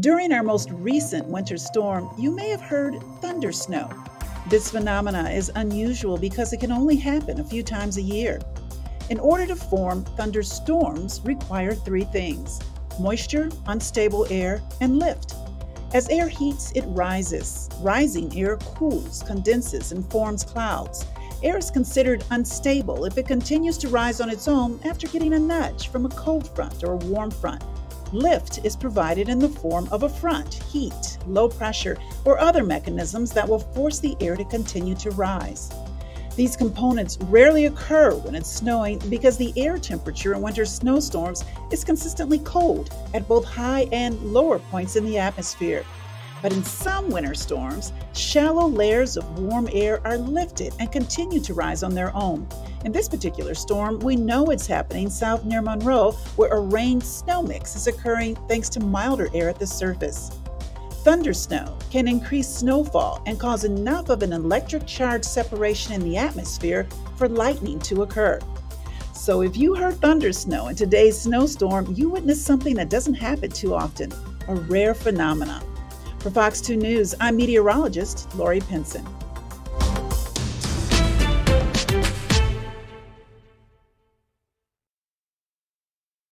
During our most recent winter storm, you may have heard thunder snow. This phenomena is unusual because it can only happen a few times a year. In order to form thunderstorms require three things moisture, unstable air, and lift. As air heats, it rises. Rising air cools, condenses, and forms clouds. Air is considered unstable if it continues to rise on its own after getting a nudge from a cold front or a warm front. Lift is provided in the form of a front, heat, low pressure, or other mechanisms that will force the air to continue to rise. These components rarely occur when it's snowing because the air temperature in winter snowstorms is consistently cold at both high and lower points in the atmosphere. But in some winter storms, shallow layers of warm air are lifted and continue to rise on their own. In this particular storm, we know it's happening south near Monroe, where a rain snow mix is occurring thanks to milder air at the surface. Thundersnow can increase snowfall and cause enough of an electric charge separation in the atmosphere for lightning to occur. So, if you heard thundersnow in today's snowstorm, you witnessed something that doesn't happen too often a rare phenomenon. For Fox 2 News, I'm meteorologist Lori Pinson.